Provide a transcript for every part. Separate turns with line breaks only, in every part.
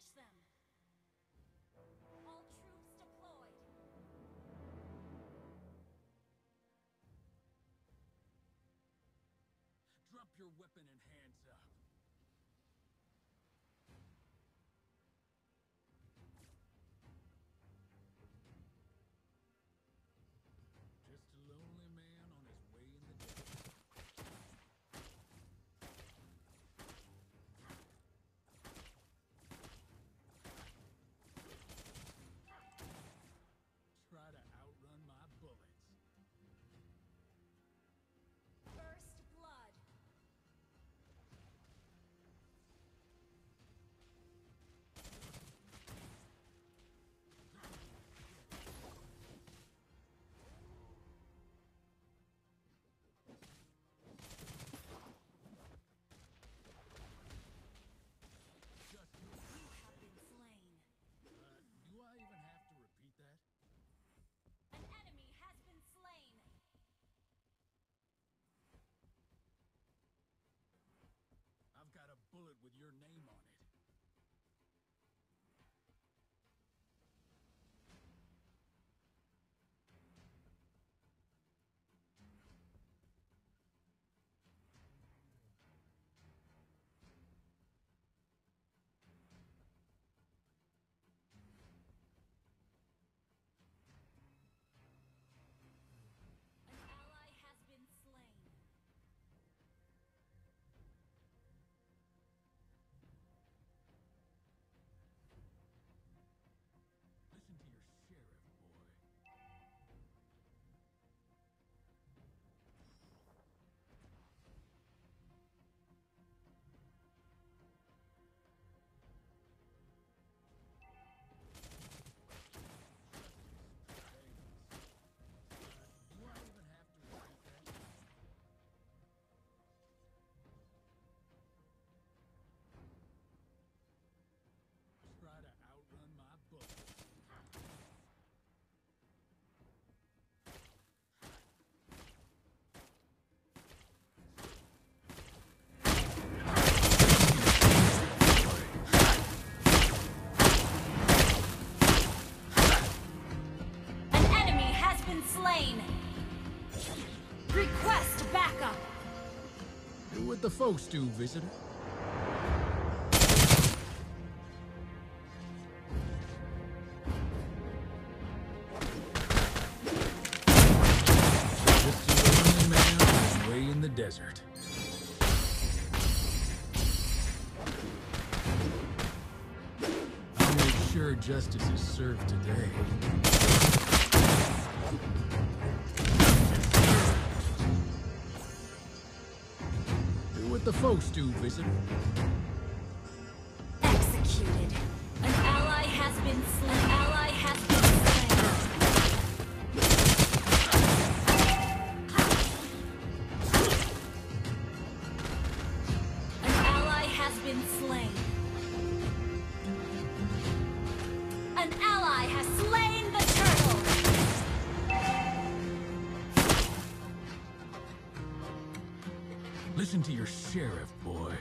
Smash them! All troops deployed!
Drop your weapon and hands
slain. Request backup.
Do what the folks do, visitor. Just a man on way in the desert. I'll make sure justice is served today. The folks do, visitor.
Executed. An ally has been slain.
Listen to your sheriff, boy.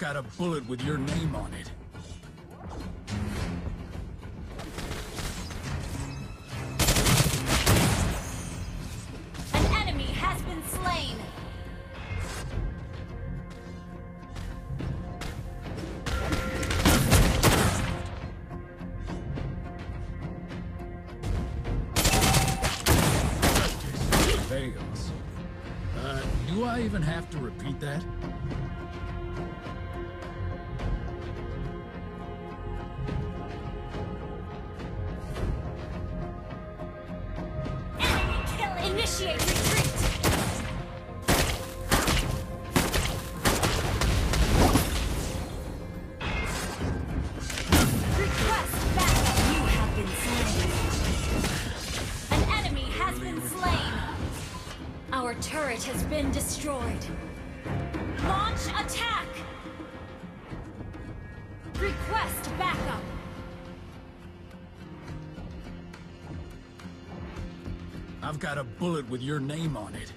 Got a bullet with your name on it.
An enemy has been slain.
Fails. Uh, do I even have to repeat that?
Turret has been destroyed. Launch attack! Request backup!
I've got a bullet with your name on it.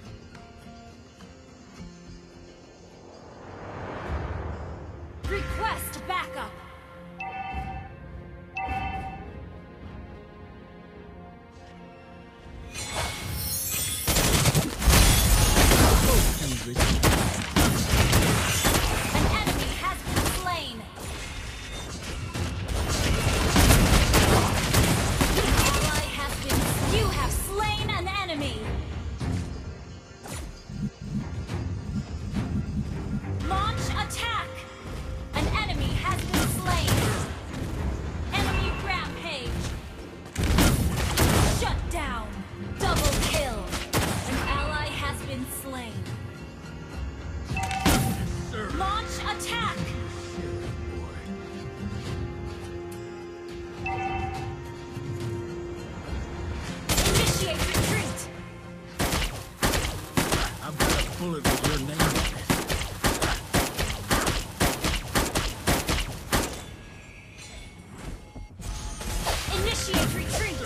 Initiate retreat!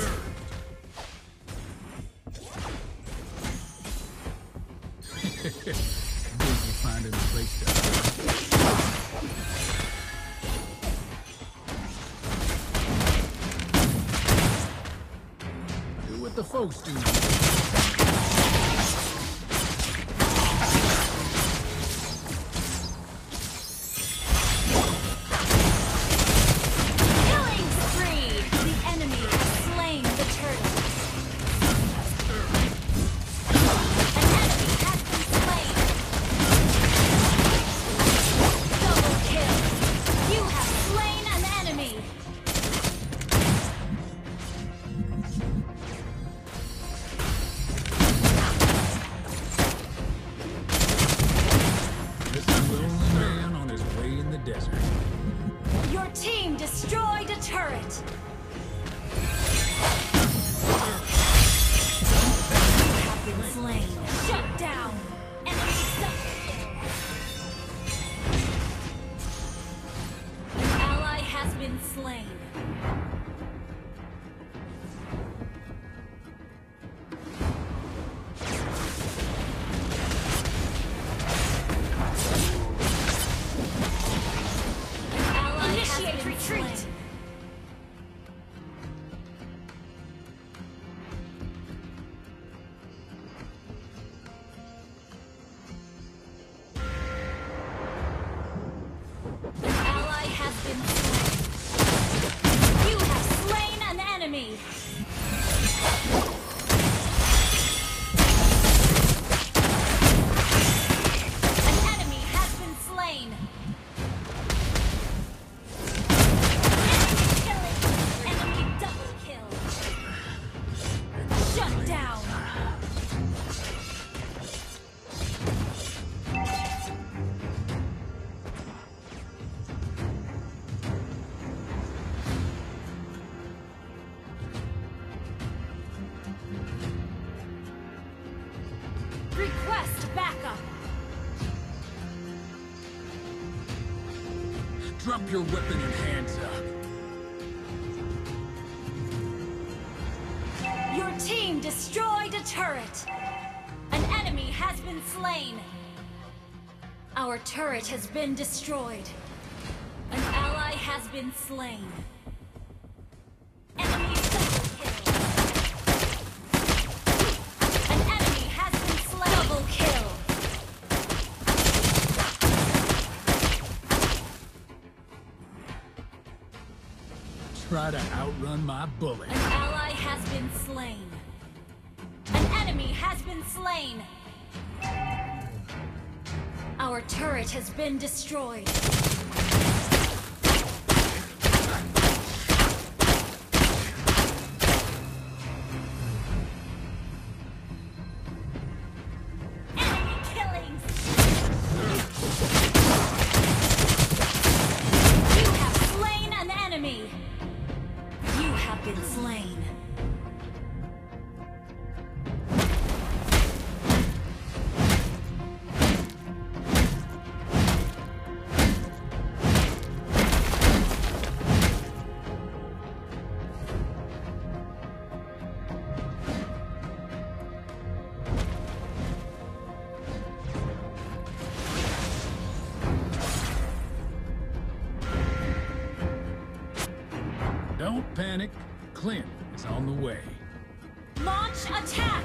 Finding a place to. Do what the folks do.
Turret!
Your weapon and hands up.
Your team destroyed a turret. An enemy has been slain. Our turret has been destroyed. An ally has been slain.
Try to outrun my bullet.
An ally has been slain. An enemy has been slain. Our turret has been destroyed. Don't
panic. Clint is on the way.
Launch attack!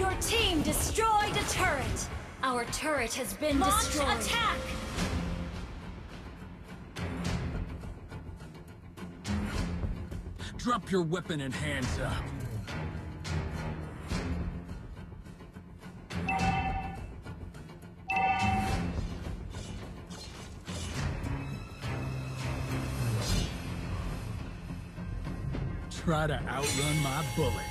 Your team destroyed a turret! Our turret has been
Launch
destroyed.
Launch attack!
Drop your weapon and hands up. Try to outrun my bullet.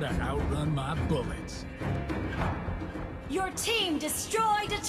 try to outrun my bullets.
Your team destroyed a